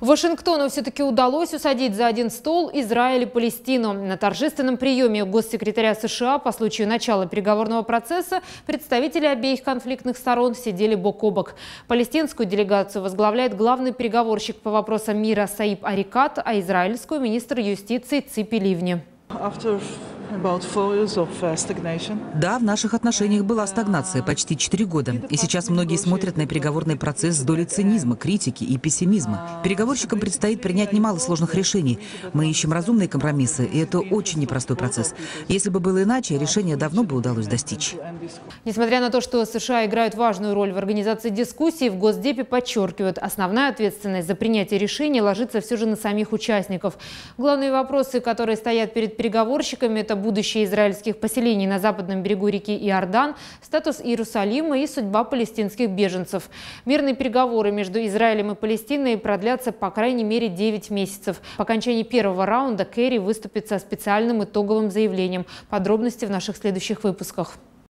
Вашингтону все-таки удалось усадить за один стол Израиль и Палестину. На торжественном приеме госсекретаря США по случаю начала переговорного процесса представители обеих конфликтных сторон сидели бок о бок. Палестинскую делегацию возглавляет главный переговорщик по вопросам мира Саиб Арикат, а израильскую – министр юстиции Ципи Ливни. Uh, да, в наших отношениях была стагнация почти четыре года. И сейчас многие смотрят на переговорный процесс с долей цинизма, критики и пессимизма. Переговорщикам предстоит принять немало сложных решений. Мы ищем разумные компромиссы, и это очень непростой процесс. Если бы было иначе, решение давно бы удалось достичь. Несмотря на то, что США играют важную роль в организации дискуссий, в Госдепе подчеркивают, основная ответственность за принятие решений ложится все же на самих участников. Главные вопросы, которые стоят перед переговорщиками, это будущее израильских поселений на западном берегу реки Иордан, статус Иерусалима и судьба палестинских беженцев. Мирные переговоры между Израилем и Палестиной продлятся по крайней мере 9 месяцев. По окончании первого раунда Керри выступит со специальным итоговым заявлением. Подробности в наших следующих выпусках.